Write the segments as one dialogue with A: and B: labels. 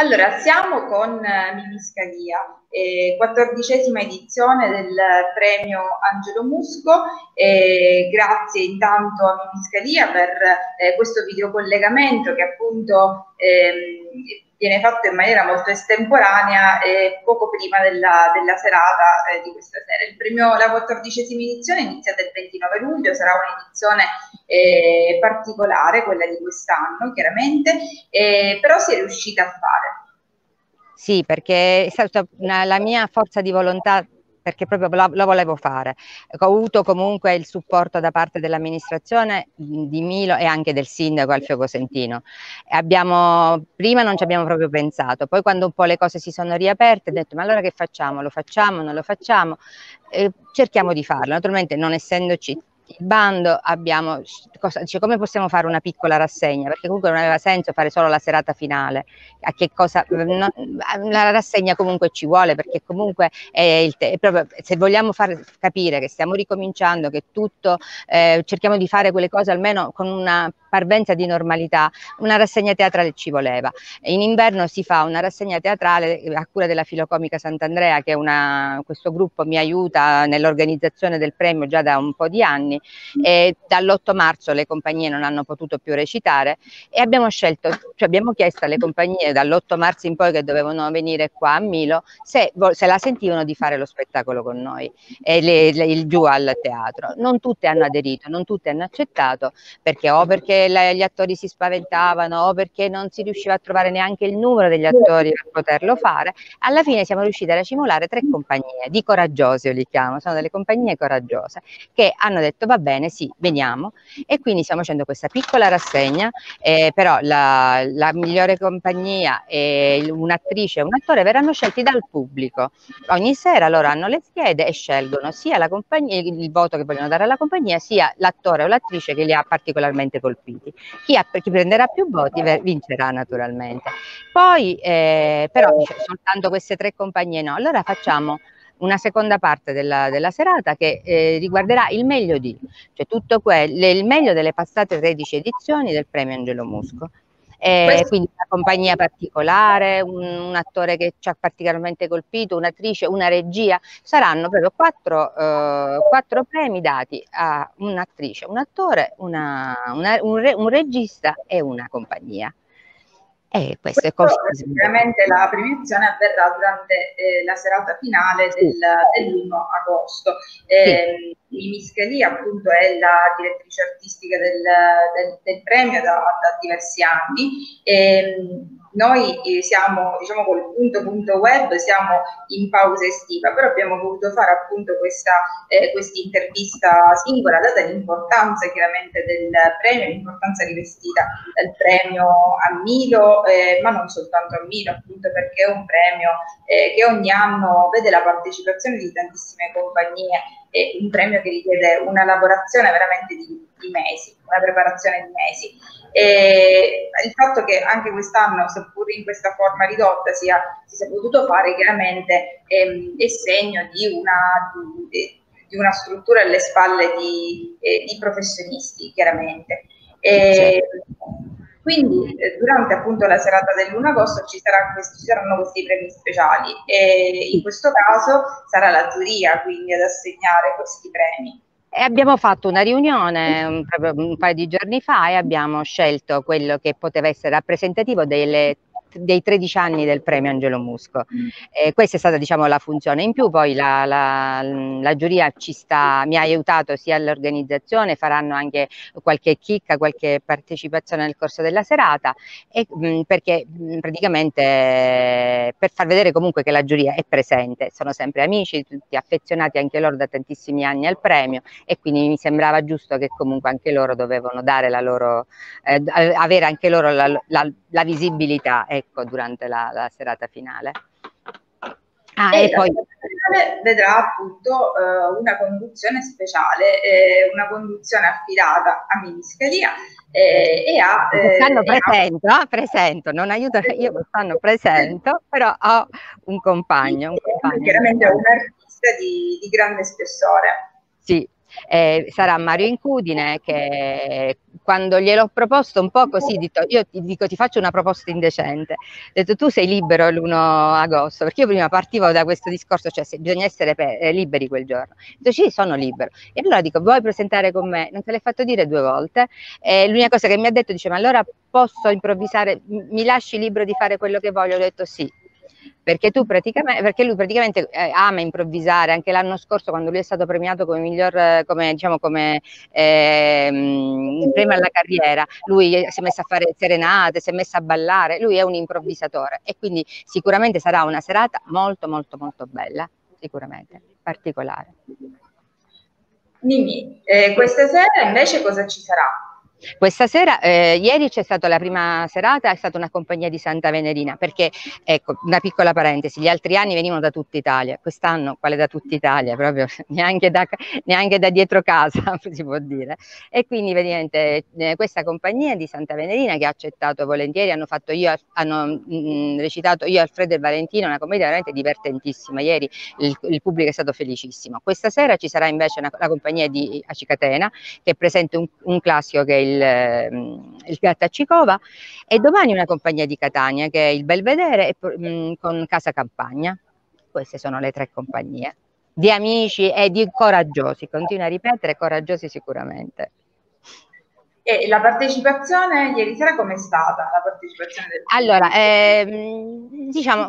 A: Allora, siamo con eh, Mimiscalia, eh, quattordicesima edizione del premio Angelo Musco. Eh, grazie intanto a Mimiscalia per eh, questo videocollegamento che appunto ehm, viene fatto in maniera molto estemporanea e poco prima della, della serata eh, di questa sera. Il premio, la quattordicesima edizione iniziata il 29 luglio, sarà un'edizione eh, particolare, quella di quest'anno chiaramente, eh, però si è riuscita a fare.
B: Sì, perché è stata una, la mia forza di volontà perché proprio lo, lo, volevo fare. Ho avuto comunque il supporto da parte dell'amministrazione di Milo e anche del sindaco Alfio Cosentino. Abbiamo, prima non ci abbiamo proprio pensato, poi quando un po' le cose si sono riaperte ho detto ma allora che facciamo? Lo facciamo? Non lo facciamo? Eh, cerchiamo di farlo. Naturalmente non essendoci il bando abbiamo, cosa, cioè, come possiamo fare una piccola rassegna? Perché comunque non aveva senso fare solo la serata finale, a che cosa, no, la rassegna comunque ci vuole perché comunque è il è proprio, se vogliamo far capire che stiamo ricominciando, che tutto, eh, cerchiamo di fare quelle cose almeno con una parvenza di normalità, una rassegna teatrale ci voleva. In inverno si fa una rassegna teatrale a cura della Filocomica Sant'Andrea che una, questo gruppo mi aiuta nell'organizzazione del premio già da un po' di anni e dall'8 marzo le compagnie non hanno potuto più recitare e abbiamo scelto, cioè abbiamo chiesto alle compagnie dall'8 marzo in poi che dovevano venire qua a Milo se, se la sentivano di fare lo spettacolo con noi e le, le, il giù al teatro. Non tutte hanno aderito, non tutte hanno accettato perché o perché la, gli attori si spaventavano o perché non si riusciva a trovare neanche il numero degli attori per poterlo fare. Alla fine siamo riusciti a racimolare tre compagnie di coraggiose, io li chiamo, sono delle compagnie coraggiose che hanno detto va bene, sì, veniamo. E quindi stiamo facendo questa piccola rassegna, eh, però la, la, migliore compagnia e un'attrice e un attore verranno scelti dal pubblico. Ogni sera loro hanno le schede e scelgono sia la compagnia, il voto che vogliono dare alla compagnia, sia l'attore o l'attrice che li ha particolarmente colpiti. Chi, ha, chi prenderà più voti vincerà naturalmente. Poi però però soltanto queste tre compagnie no, allora facciamo una seconda parte della, della serata che eh, riguarderà il meglio di, cioè tutto quel, il meglio delle passate 13 edizioni del premio Angelo Musco. Eh, quindi una compagnia particolare, un, un, attore che ci ha particolarmente colpito, un'attrice, una regia, saranno proprio quattro, eh, quattro premi dati a un'attrice, un attore, una, una, un, re, un regista e una compagnia.
A: E questo, è questo sicuramente la premiazione avverrà durante eh, la serata finale del, dell'1 agosto. Eh, sì. Mischeli appunto è la direttrice artistica del, del, del premio da, da, diversi anni. E, noi eh, siamo, diciamo, col punto punto web, siamo in pausa estiva, però abbiamo voluto fare appunto questa eh, intervista singola, data l'importanza chiaramente del premio, l'importanza rivestita dal premio a Milo, eh, ma non soltanto a Milo, appunto perché è un premio eh, che ogni anno vede la partecipazione di tantissime compagnie, è un premio che richiede una lavorazione veramente di, di mesi, una preparazione di mesi. E il fatto che anche quest'anno, seppur in questa forma ridotta, sia, si sia potuto fare chiaramente ehm, è segno di una, di, di una, struttura alle spalle di, eh, di professionisti, chiaramente. E, quindi eh, durante appunto la serata dell'1 agosto ci, questo, ci, saranno questi premi speciali e in questo caso sarà la giuria quindi ad assegnare questi premi.
B: E abbiamo fatto una riunione un, un paio di giorni fa e abbiamo scelto quello che poteva essere rappresentativo delle dei 13 anni del premio Angelo Musco. Mm. Eh, questa è stata diciamo, la funzione. In più poi la, la, la giuria ci sta, mi ha aiutato sia all'organizzazione, faranno anche qualche chicca, qualche partecipazione nel corso della serata, e, mh, mm, perché mh, mm, praticamente per far vedere comunque che la giuria è presente, sono sempre amici, tutti affezionati anche loro da tantissimi anni al premio e quindi mi sembrava giusto che comunque anche loro dovevano dare la loro, eh, avere anche loro la, la, la visibilità. Eh, ecco, durante la, la serata finale.
A: Ah, e, e poi vedrà appunto eh, una conduzione speciale, eh, una conduzione affidata a Miniscalia eh, e a...
B: quest'anno presento, a... presento, non aiuto io quest'anno presento, però ho un compagno. Un compagno.
A: Chiaramente un artista di, di grande spessore.
B: Sì, eh, sarà Mario Incudine che quando gliel'ho proposto un po' così, detto, io ti dico ti faccio una proposta indecente, ho detto tu sei libero l'1 agosto, perché io prima partivo da questo discorso, cioè se bisogna essere eh, liberi quel giorno. Ho detto sì, sono libero. E allora dico, vuoi presentare con me? Non te l'hai fatto dire due volte. E l'unica cosa che mi ha detto, dice, ma allora posso improvvisare, mi lasci libero di fare quello che voglio? Ho detto sì perché, perché lui praticamente eh, ama improvvisare, anche l'anno scorso quando lui è stato premiato come miglior, come, diciamo, come eh, premio alla carriera, lui si è messo a fare serenate, si è messo a ballare, lui è un improvvisatore. E quindi sicuramente sarà una serata molto molto molto bella, sicuramente, particolare.
A: Mimi, eh, questa sera invece cosa ci sarà?
B: Questa sera, eh, ieri c'è stata la prima serata, è stata una compagnia di Santa Venerina, perché, ecco, una piccola parentesi, gli altri anni venivano da tutta Italia, quest'anno quale da tutta Italia, proprio neanche da, neanche da dietro casa, si può dire. E quindi, vedete, eh, questa compagnia di Santa Venerina che ha accettato volentieri, hanno fatto io, hanno mh, mm, recitato io, Alfredo e Valentino, una commedia veramente divertentissima, ieri il, il pubblico è stato felicissimo. Questa sera ci sarà invece una, la compagnia di Acicatena, che presenta un, un classico che è il il, ehm, il Gattacicova e domani una compagnia di Catania che è il Belvedere e, mm, con Casa Campagna. Queste sono le tre compagnie di amici e di coraggiosi, continuo a ripetere, coraggiosi sicuramente.
A: E la partecipazione ieri sera com'è stata? La partecipazione del
B: allora, ehm, diciamo,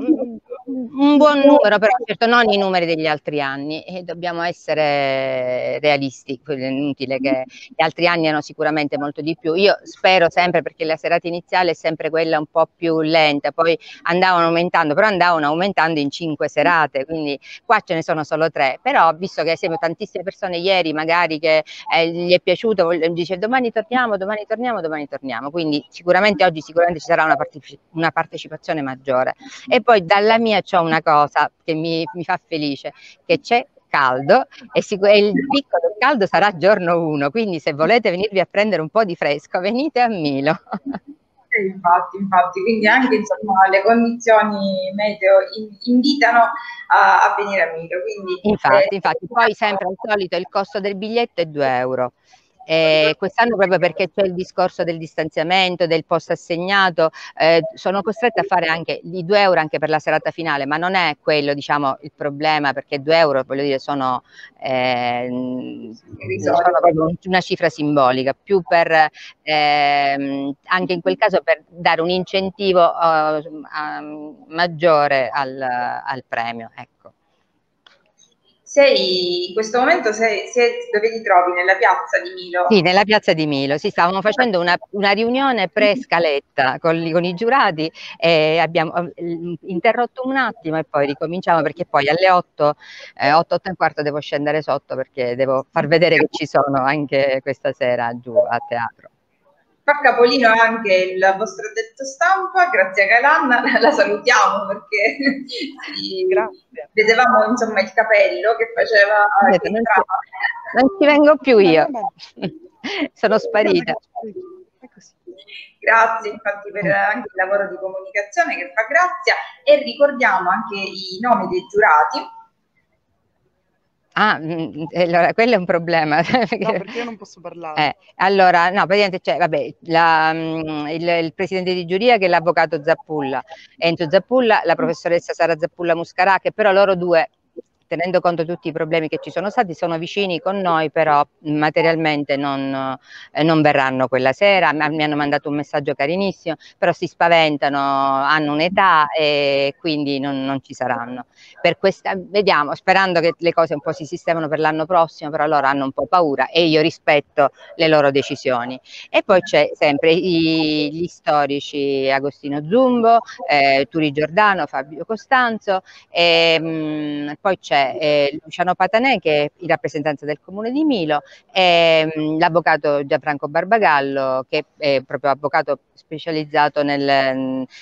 B: un buon numero, però certo non i numeri degli altri anni e dobbiamo essere realisti, è inutile che gli altri anni hanno sicuramente molto di più. Io spero sempre perché la serata iniziale è sempre quella un po' più lenta, poi andavano aumentando, però andavano aumentando in cinque serate, quindi qua ce ne sono solo tre, però visto che siamo tantissime persone ieri magari che eh, gli è piaciuto, dice domani torniamo, domani torniamo, domani torniamo, quindi sicuramente oggi sicuramente ci sarà una, parteci una partecipazione maggiore. E poi dalla mia una cosa che mi, mi fa felice, che c'è caldo e, il picco del caldo sarà giorno 1, quindi se volete venirvi a prendere un po' di fresco venite a Milo.
A: Infatti, infatti, quindi anche insomma, le condizioni meteo invitano a, a venire a Milo. Quindi,
B: infatti, eh, infatti, poi sempre al solito il costo del biglietto è 2 euro. Eh, quest'anno proprio perché c'è il discorso del distanziamento, del posto assegnato, eh, sono costretta a fare anche i 2 euro anche per la serata finale, ma non è quello diciamo il problema perché 2 euro voglio dire sono, eh, sono proprio una cifra simbolica, più per ehm, anche in quel caso per dare un incentivo uh, maggiore al, al premio. Ecco
A: sei in questo momento sei, sei, dove ti trovi? Nella piazza di Milo?
B: Sì, nella piazza di Milo. Sì, stavamo facendo una, una riunione pre-scaletta con, con, i giurati e abbiamo eh, interrotto un attimo e poi ricominciamo perché poi alle 8, eh, 8, 8 e un quarto devo scendere sotto perché devo far vedere che ci sono anche questa sera giù a teatro.
A: Fa capolino anche il vostro detto stampa, grazie a Galan, la salutiamo perché sì, vedevamo insomma il capello che faceva... Vedete,
B: non, ci, non, ci, vengo più io, sono sparita.
A: Grazie infatti per anche il lavoro di comunicazione che fa grazia e ricordiamo anche i nomi dei giurati
B: Ah, mm, allora, quello è un problema.
C: no, perché io non posso parlare.
B: Eh, allora, no, praticamente c'è, vabbè, la, mm, il, il, presidente di giuria che è l'avvocato Zappulla, Enzo Zappulla, la professoressa Sara Zappulla Muscarà, che però loro due tenendo conto di tutti i problemi che ci sono stati, sono vicini con noi, però materialmente non, eh, non verranno quella sera, mi hanno mandato un messaggio carinissimo, però si spaventano, hanno un'età e quindi non, non, ci saranno. Per questa, vediamo, sperando che le cose un po' si sistemano per l'anno prossimo, però loro hanno un po' paura e io rispetto le loro decisioni. E poi c'è sempre i, gli storici Agostino Zumbo, eh, Turi Giordano, Fabio Costanzo, e, mh, mm, poi c'è eh, Luciano Patanè che è in rappresentanza del comune di Milo e mm, l'avvocato Gianfranco Barbagallo che è proprio avvocato specializzato nel,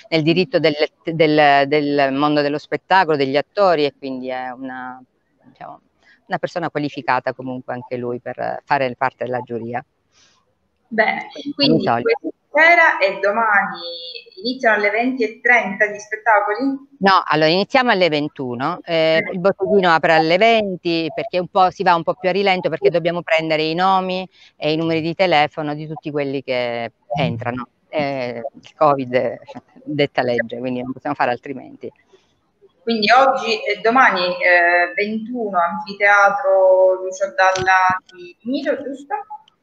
B: nel diritto del, del, del, mondo dello spettacolo, degli attori e quindi è una, diciamo, una persona qualificata comunque anche lui per fare parte della giuria.
A: Bene, quindi questa sera e domani iniziano alle 20.30 gli spettacoli?
B: No, allora iniziamo alle 21, eh, il botteghino apre alle 20 perché un po', si va un po' più a rilento perché dobbiamo prendere i nomi e i numeri di telefono di tutti quelli che entrano. Eh, il Covid detta legge, quindi non possiamo fare altrimenti.
A: Quindi oggi e domani eh, 21 Anfiteatro Lucio Dalla di Milo, giusto?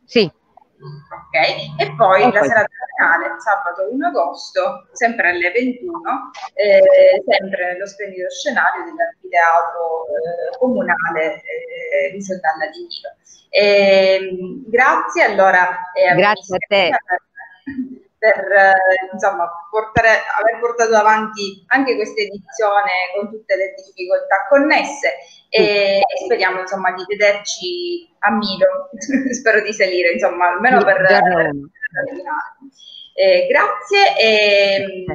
B: Sì.
A: Ok, e poi okay. la serata finale sabato 1 agosto, sempre alle 21, eh, sempre nello splendido scenario dell'anfiteatro eh, comunale eh, Lucio Dalla di Milo. Ehm, grazie allora.
B: grazie a te. Per,
A: per eh, insomma, portare, aver portato avanti anche questa edizione con tutte le difficoltà connesse e, e speriamo insomma, di vederci a Milo, spero di salire insomma almeno per, per eh, grazie e,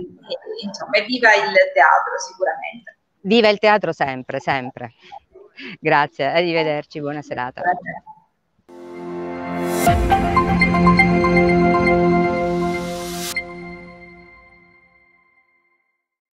A: insomma, viva il teatro sicuramente.
B: Viva il teatro sempre, sempre. Grazie, arrivederci, buona serata. Grazie.